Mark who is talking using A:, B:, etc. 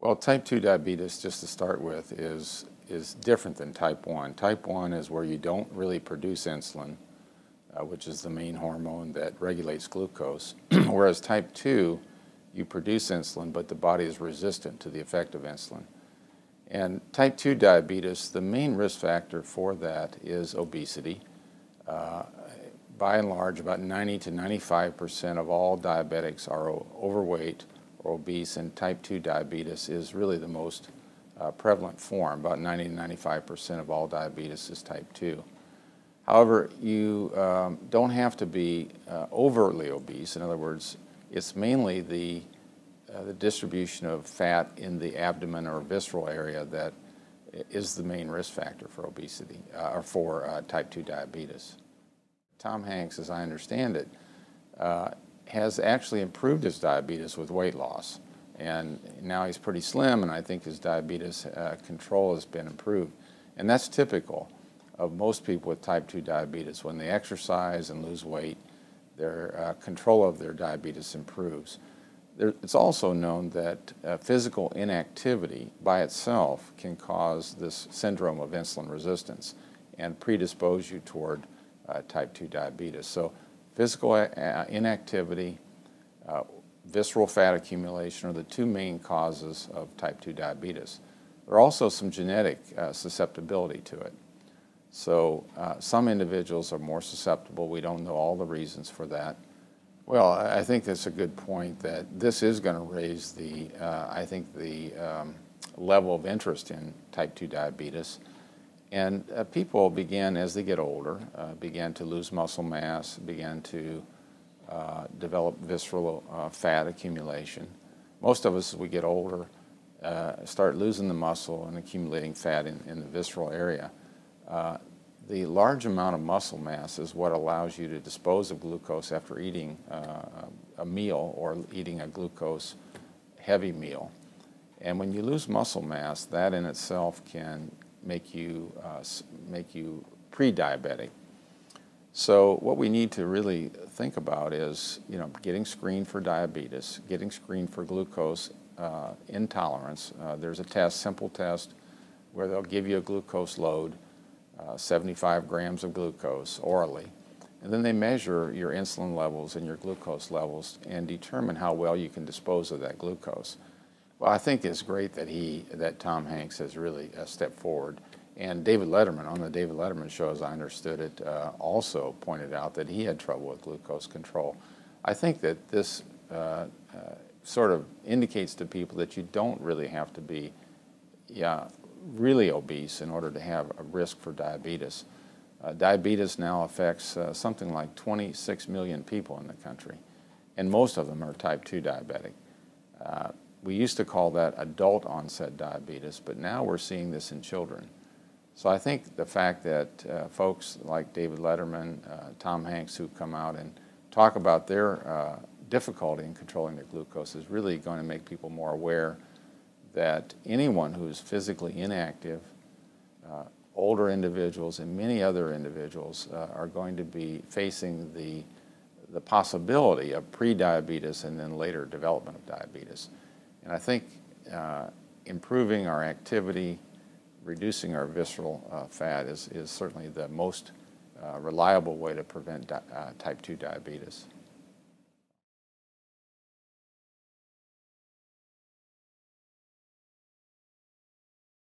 A: Well, type 2 diabetes, just to start with, is, is different than type 1. Type 1 is where you don't really produce insulin, uh, which is the main hormone that regulates glucose, whereas type 2, you produce insulin, but the body is resistant to the effect of insulin. And type 2 diabetes, the main risk factor for that is obesity. Uh, by and large, about 90 to 95 percent of all diabetics are overweight obese, and type 2 diabetes is really the most uh, prevalent form. About 90 to 95 percent of all diabetes is type 2. However, you um, don't have to be uh, overtly obese. In other words, it's mainly the uh, the distribution of fat in the abdomen or visceral area that is the main risk factor for obesity uh, or for uh, type 2 diabetes. Tom Hanks, as I understand it, uh, has actually improved his diabetes with weight loss. And now he's pretty slim, and I think his diabetes uh, control has been improved. And that's typical of most people with type 2 diabetes. When they exercise and lose weight, their uh, control of their diabetes improves. There, it's also known that uh, physical inactivity by itself can cause this syndrome of insulin resistance and predispose you toward uh, type 2 diabetes. So physical uh, inactivity, uh, visceral fat accumulation are the two main causes of type 2 diabetes. There are also some genetic uh, susceptibility to it. So uh, some individuals are more susceptible. We don't know all the reasons for that. Well, I think that's a good point that this is going to raise the, uh, I think, the um, level of interest in type 2 diabetes. And uh, people began, as they get older, uh, to lose muscle mass, began to uh, develop visceral uh, fat accumulation. Most of us, as we get older, uh, start losing the muscle and accumulating fat in, in the visceral area the large amount of muscle mass is what allows you to dispose of glucose after eating uh, a meal or eating a glucose heavy meal. And when you lose muscle mass, that in itself can make you, uh, make you pre-diabetic. So what we need to really think about is, you know, getting screened for diabetes, getting screened for glucose uh, intolerance. Uh, there's a test, simple test, where they'll give you a glucose load uh, 75 grams of glucose orally. And then they measure your insulin levels and your glucose levels and determine how well you can dispose of that glucose. Well, I think it's great that he, that Tom Hanks has really uh, stepped forward. And David Letterman, on the David Letterman show, as I understood it, uh, also pointed out that he had trouble with glucose control. I think that this uh, uh sort of indicates to people that you don't really have to be yeah, really obese in order to have a risk for diabetes. Uh, diabetes now affects uh, something like 26 million people in the country, and most of them are type 2 diabetic. We used to call that adult onset diabetes, but now we're seeing this in children. So I think the fact that uh, folks like David Letterman, uh, Tom Hanks, who come out and talk about their uh, difficulty in controlling their glucose is really going to make people more aware that anyone who is physically inactive, uh, older individuals and many other individuals uh, are going to be facing the, the possibility of pre-diabetes and then later development of diabetes. And I think uh, improving our activity, reducing our visceral uh, fat is, is certainly the most uh, reliable way to prevent uh, type 2 diabetes.